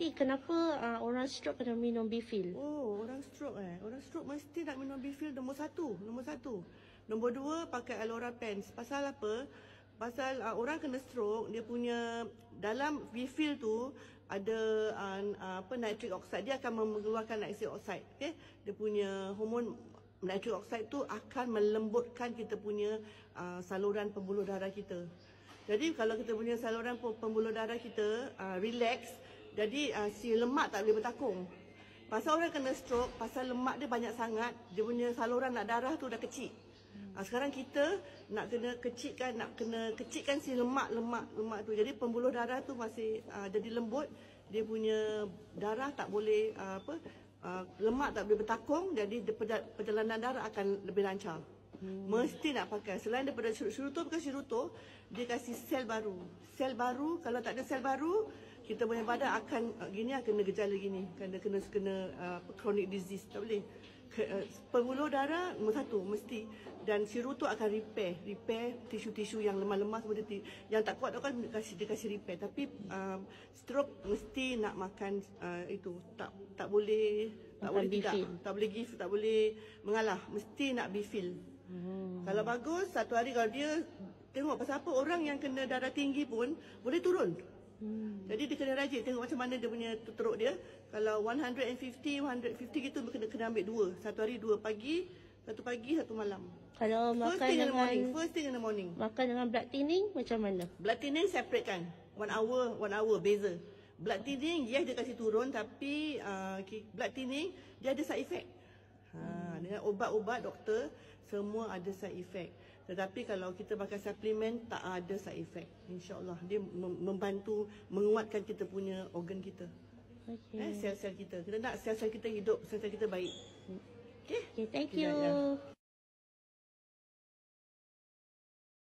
Ti, kenapa uh, orang stroke kena minum bifil? Oh, orang stroke eh. Orang stroke mesti nak minum bifil nombor satu. Nombor satu. Nombor dua, pakai Alora Pens. Pasal apa? Pasal uh, orang kena stroke, dia punya dalam bifil tu ada uh, uh, apa nitric oxide. Dia akan mengeluarkan nitric oxide. Okay? Dia punya hormon nitric oxide tu akan melembutkan kita punya uh, saluran pembuluh darah kita. Jadi kalau kita punya saluran pembuluh darah kita uh, relax, jadi uh, si lemak tak boleh bertakung. Pasal orang kena stroke, pasal lemak dia banyak sangat, dia punya saluran nak darah tu dah kecil. Uh, sekarang kita nak kena kecilkan, nak kena kecilkan si lemak-lemak lemak tu. Jadi pembuluh darah tu masih uh, jadi lembut, dia punya darah tak boleh uh, apa uh, lemak tak boleh bertakung, jadi perjalanan darah akan lebih lancar. Hmm. Mesti nak pakai. Selain daripada syuruto, bukan syuruto, dia kasih sel baru. Sel baru, kalau tak ada sel baru, kita punya badan akan uh, gini akan kena gejala gini. Kena kena kena uh, chronic disease. Tak boleh. Ke, uh, pembuluh darah nombor satu mesti dan syuruto akan repair repair tisu-tisu yang lemah-lemah seperti yang tak kuat tu kan kasih dia kasih repair tapi um, stroke mesti nak makan uh, itu tak tak boleh tak boleh tidak tak boleh give tak boleh mengalah mesti nak bifil Hmm. Kalau bagus, satu hari kalau dia tengok pasal apa orang yang kena darah tinggi pun boleh turun. Hmm. Jadi dia kena rajin tengok macam mana dia punya teruk dia. Kalau 150, 150 gitu kena, kena ambil dua. Satu hari dua pagi, satu pagi, satu malam. Kalau first makan thing dengan morning, first thing in the morning. Makan dengan blood thinning macam mana? Blood thinning separate kan. One hour, one hour beza. Blood thinning, yes dia kasih turun tapi uh, blood thinning dia ada side effect. Ha, dengan ubat-ubat doktor semua ada side effect. Tetapi kalau kita pakai suplemen tak ada side effect. InsyaAllah dia membantu menguatkan kita punya organ kita. Okay. Eh, sel-sel kita. Kita nak sel-sel kita hidup, sel-sel kita baik. Okay, okay thank you. Ya, ya.